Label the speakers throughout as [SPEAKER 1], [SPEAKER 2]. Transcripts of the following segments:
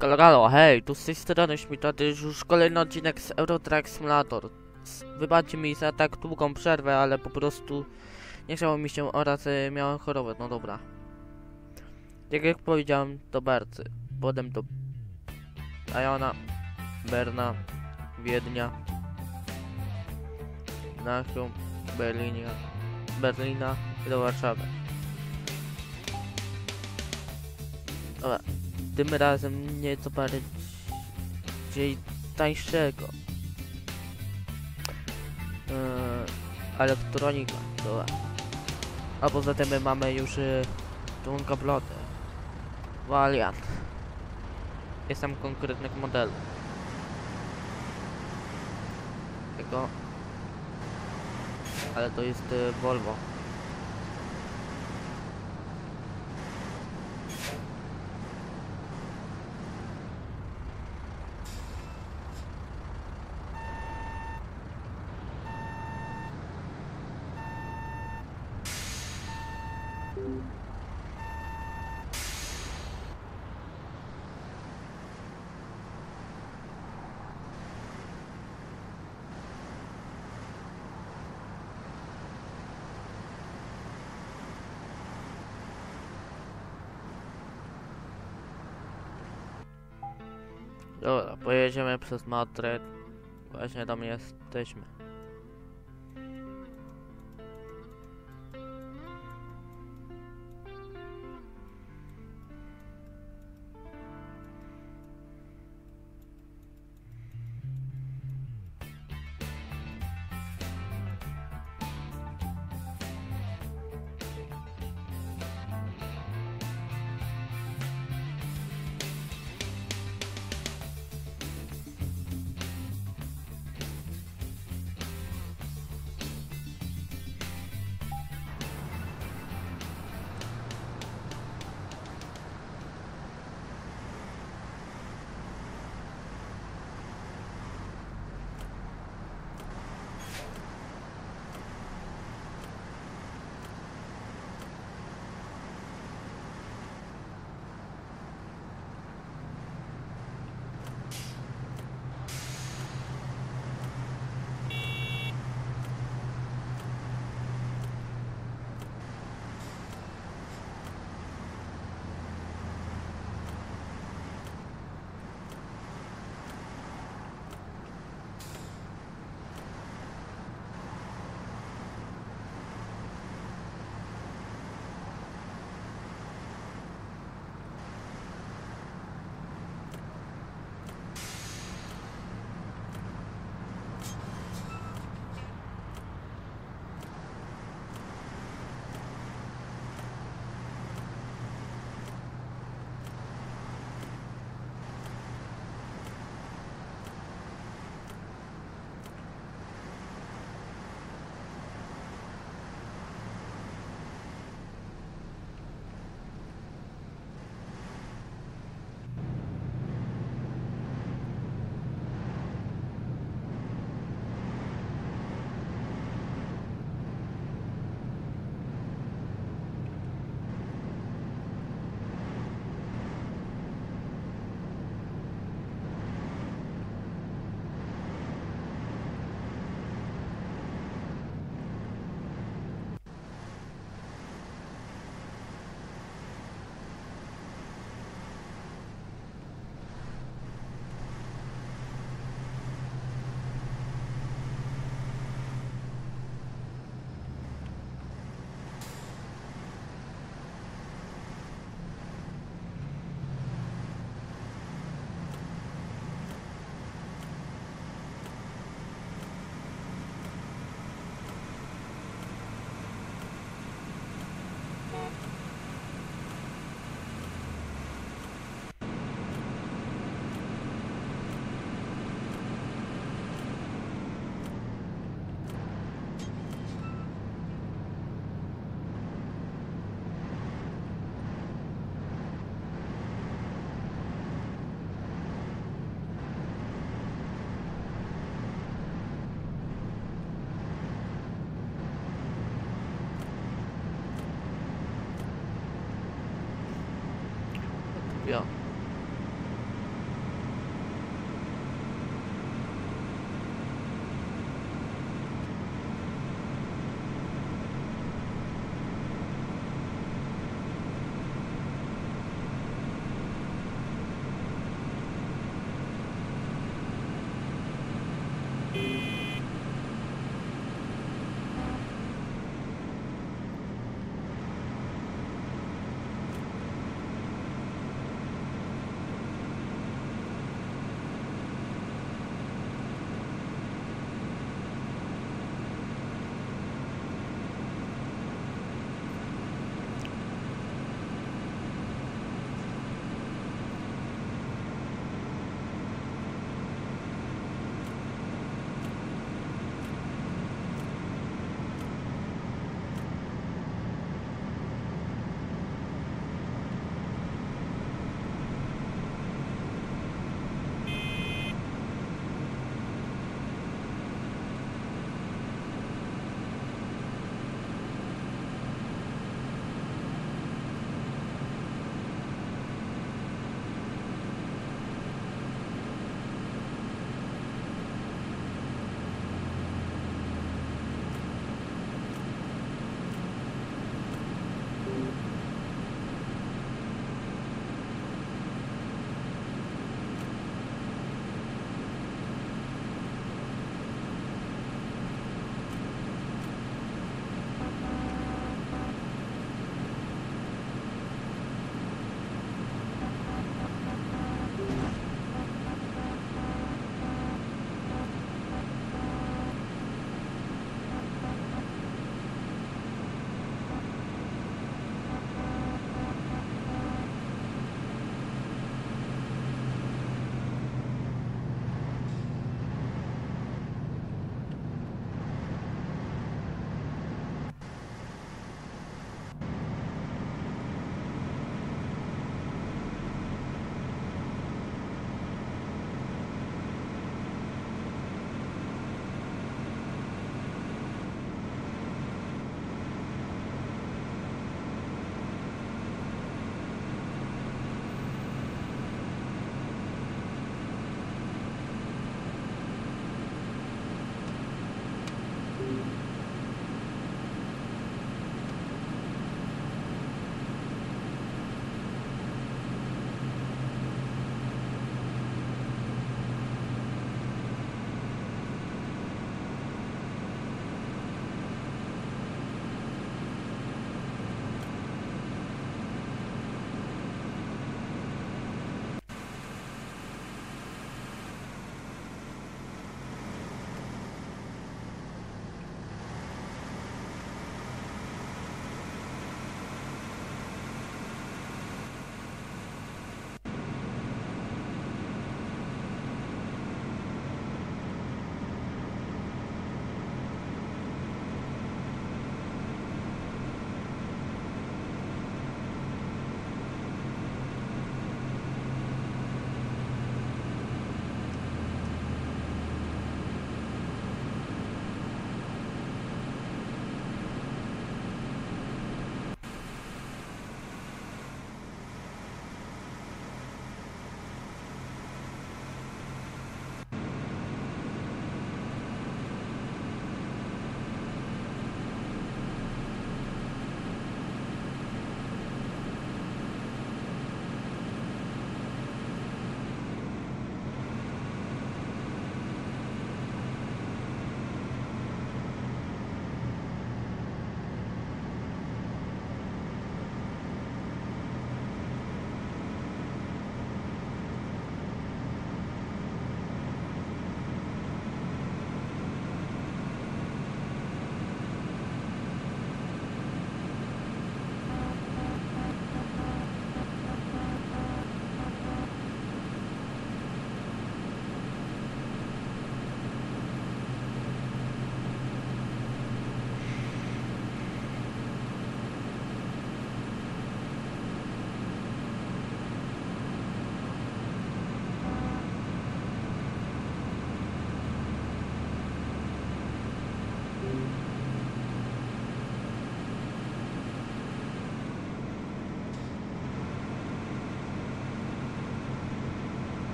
[SPEAKER 1] Halo, hej, tu z tej strony Śmita, to już kolejny odcinek z Eurotrack Simulator. Wybaczcie mi za tak długą przerwę, ale po prostu nie chciało mi się oraz y, miałem chorobę, no dobra. Tak jak powiedziałem, do Bercy, potem do Ajona, Berna, Wiednia, Monachium, Berlinia, Berlina i do Warszawy. Dobra, tym razem nieco bardziej tańszego. Yy, elektronika, dobra. A poza tym my mamy już yy, tą kablotę. Valiant. Jest tam konkretnych modelu. Tego. Ale to jest yy, Volvo. Dobra, pojedziemy przez Madryt. Właśnie tam jesteśmy.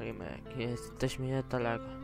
[SPEAKER 1] Spróbujmy. Jesteśmy niedaleko.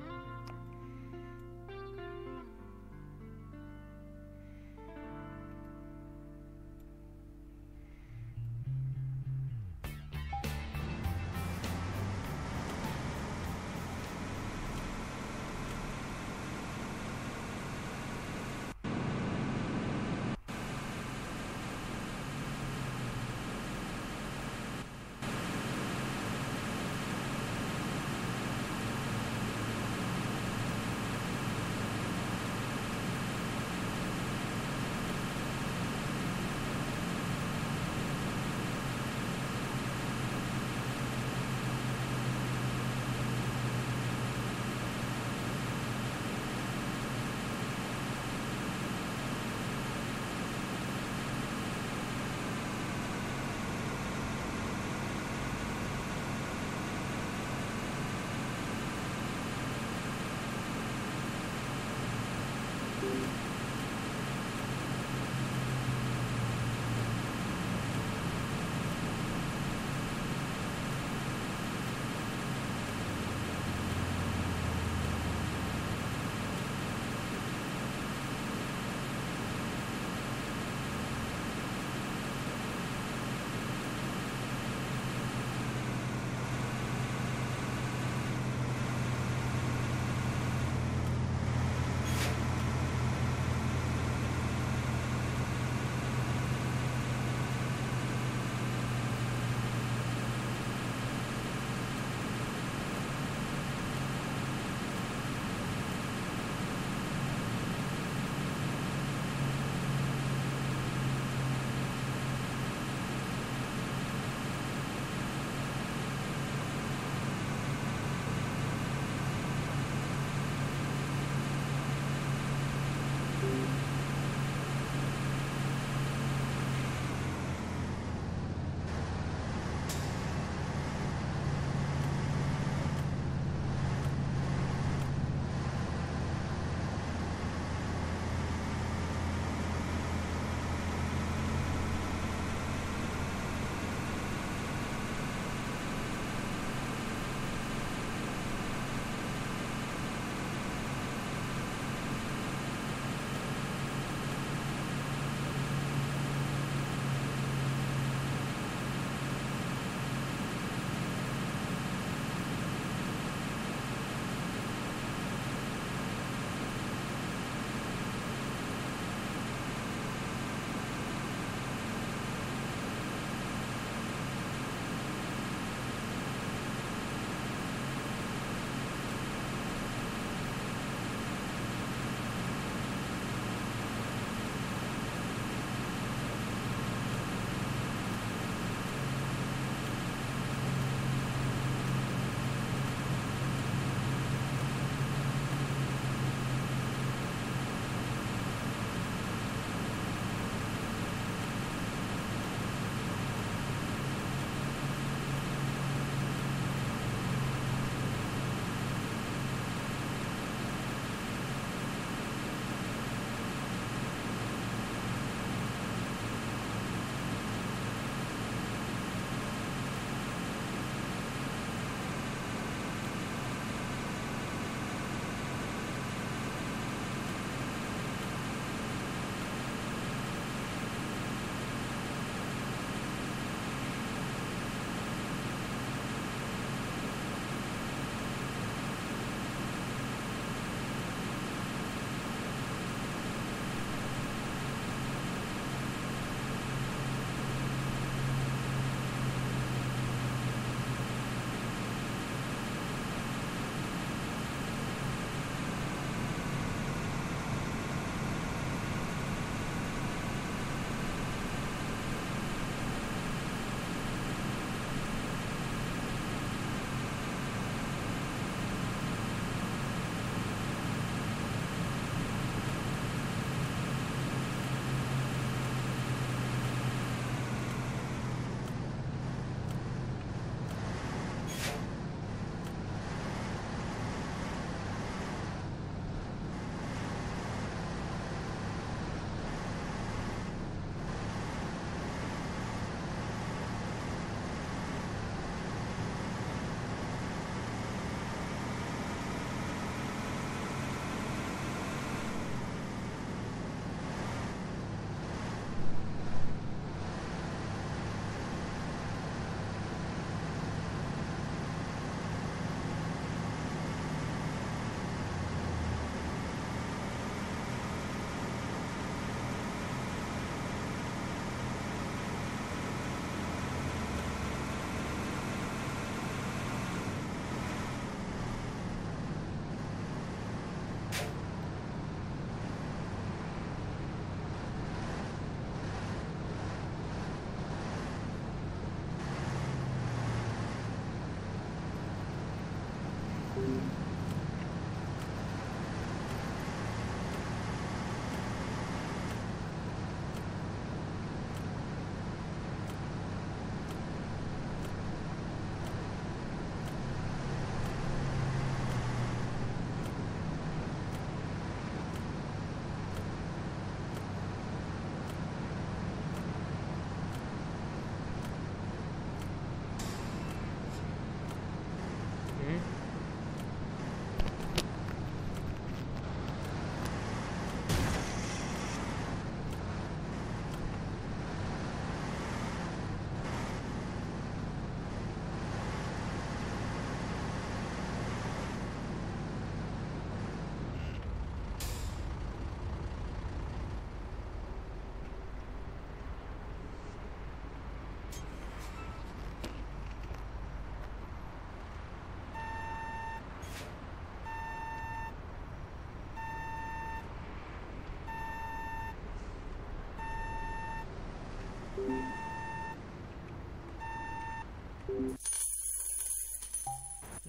[SPEAKER 1] Mm-hmm.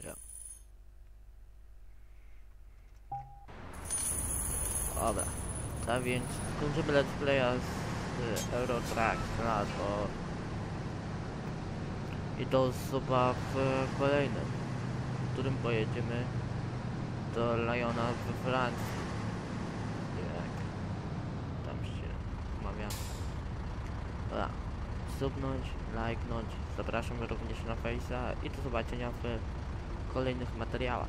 [SPEAKER 1] Ja. Dobra. Tak więc kończymy let's playa z y, Eurotrack Clash o... I do zoba w kolejnym, w którym pojedziemy do Lyona we Francji. Subnąć, lajknąć. Zapraszam również na Face'a i do zobaczenia w kolejnych materiałach.